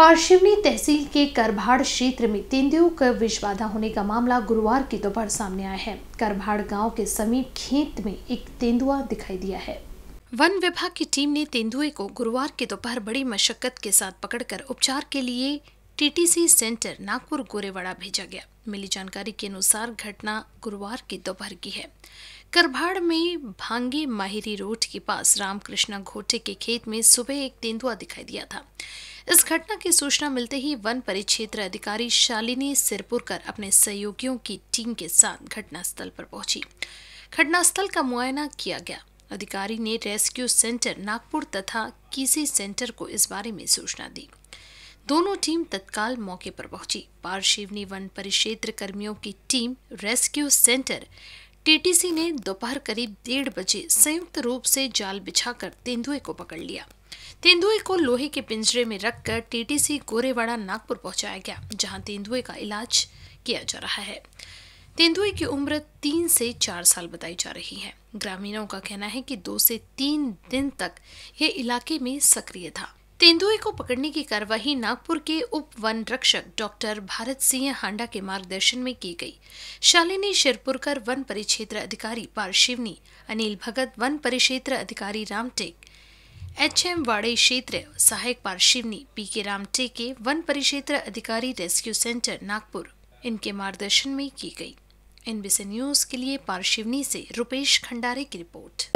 पारशिवनी तहसील के करभाड़ क्षेत्र में तेंदुओं का विष बाधा होने का मामला गुरुवार की दोपहर सामने आया है। करभाड़ गाँव के समीप खेत में एक तेंदुआ दिखाई दिया है। वन विभाग की टीम ने तेंदुए को गुरुवार की दोपहर बड़ी मशक्कत के साथ पकड़कर उपचार के लिए टीटीसी सेंटर नागपुर गोरेवाड़ा भेजा गया। मिली जानकारी के अनुसार घटना गुरुवार की दोपहर की है। करभाड़ में भांगे माहिरी रोड के पास रामकृष्णा घोटे के खेत में सुबह एक तेंदुआ दिखाई दिया था। इस घटना की सूचना मिलते ही वन परिक्षेत्र अधिकारी शालिनी सिरपुरकर अपने सहयोगियों की टीम के साथ घटनास्थल पर पहुँची। घटनास्थल का मुआयना किया गया। अधिकारी ने रेस्क्यू सेंटर नागपुर तथा कीसी सेंटर को इस बारे में सूचना दी। दोनों टीम तत्काल मौके पर पहुँची। पारशिवनी वन परिक्षेत्र कर्मियों की टीम रेस्क्यू सेंटर टीटीसी ने दोपहर करीब डेढ़ बजे संयुक्त रूप से जाल बिछाकर तेंदुए को पकड़ लिया। तेंदुए को लोहे के पिंजरे में रखकर टीटीसी गोरेवाड़ा, नागपुर पहुँचाया गया, जहाँ तेंदुए का इलाज किया जा रहा है। तेंदुए की उम्र तीन से चार साल बताई जा रही है। ग्रामीणों का कहना है कि दो से तीन दिन तक यह इलाके में सक्रिय था। तेंदुए को पकड़ने की कार्यवाही नागपुर के उप वन रक्षक डॉक्टर भारत सिंह हांडा के मार्गदर्शन में की गई। शालिनी शिरपुरकर वन परिक्षेत्र अधिकारी पारशिवनी अनिल भगत वन परिक्षेत्र अधिकारी रामटेक एच एम वाड़े क्षेत्र सहायक पारशिवनी पी के रामटेके वन परिक्षेत्र अधिकारी रेस्क्यू सेंटर नागपुर। इनके मार्गदर्शन में की गई। एनबीसी न्यूज़ के लिए पारशिवनी से रुपेश खंडारे की रिपोर्ट।